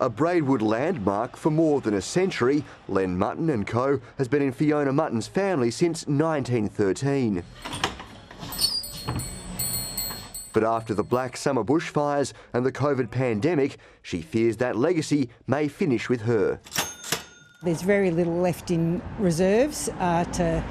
A Braidwood landmark for more than a century, Len Mutton and Co has been in Fiona Mutton's family since 1913. But after the Black Summer bushfires and the COVID pandemic, she fears that legacy may finish with her. There's very little left in reserves uh, to,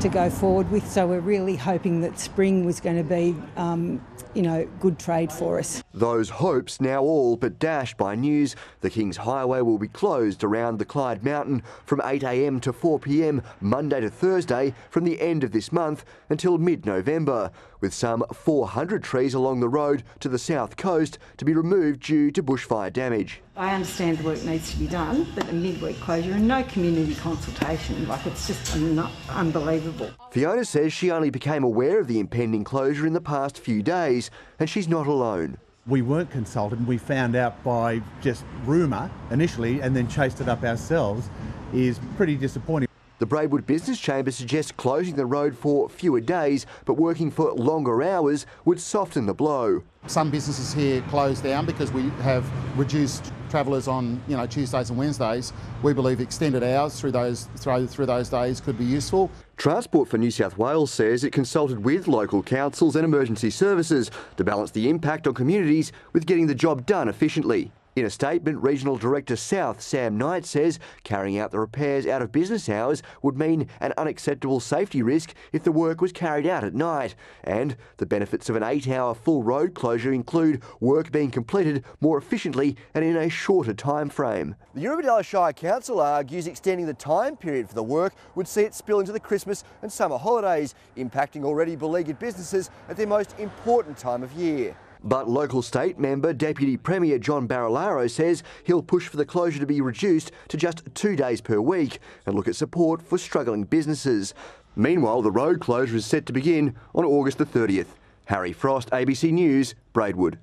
to go forward with, so we're really hoping that spring was going to be, um, you know, good trade for us. Those hopes now all but dashed by news the King's Highway will be closed around the Clyde Mountain from 8am to 4pm Monday to Thursday from the end of this month until mid-November, with some 400 trees along the road to the south coast to be removed due to bushfire damage. I understand the work needs to be done, but a midweek closure and no community consultation, like it's just un unbelievable. Fiona says she only became aware of the impending closure in the past few days, and she's not alone. We weren't consulted, we found out by just rumour initially and then chased it up ourselves, is pretty disappointing. The Braidwood Business Chamber suggests closing the road for fewer days but working for longer hours would soften the blow. Some businesses here close down because we have reduced travellers on you know Tuesdays and Wednesdays. We believe extended hours through those through, through those days could be useful. Transport for New South Wales says it consulted with local councils and emergency services to balance the impact on communities with getting the job done efficiently. In a statement, Regional Director South Sam Knight says carrying out the repairs out of business hours would mean an unacceptable safety risk if the work was carried out at night. And the benefits of an eight hour full road closure include work being completed more efficiently and in a shorter time frame. The Eurobodalla Shire Council argues extending the time period for the work would see it spill into the Christmas and summer holidays, impacting already beleaguered businesses at their most important time of year. But local state member Deputy Premier John Barilaro says he'll push for the closure to be reduced to just two days per week and look at support for struggling businesses. Meanwhile, the road closure is set to begin on August the 30th. Harry Frost, ABC News, Braidwood.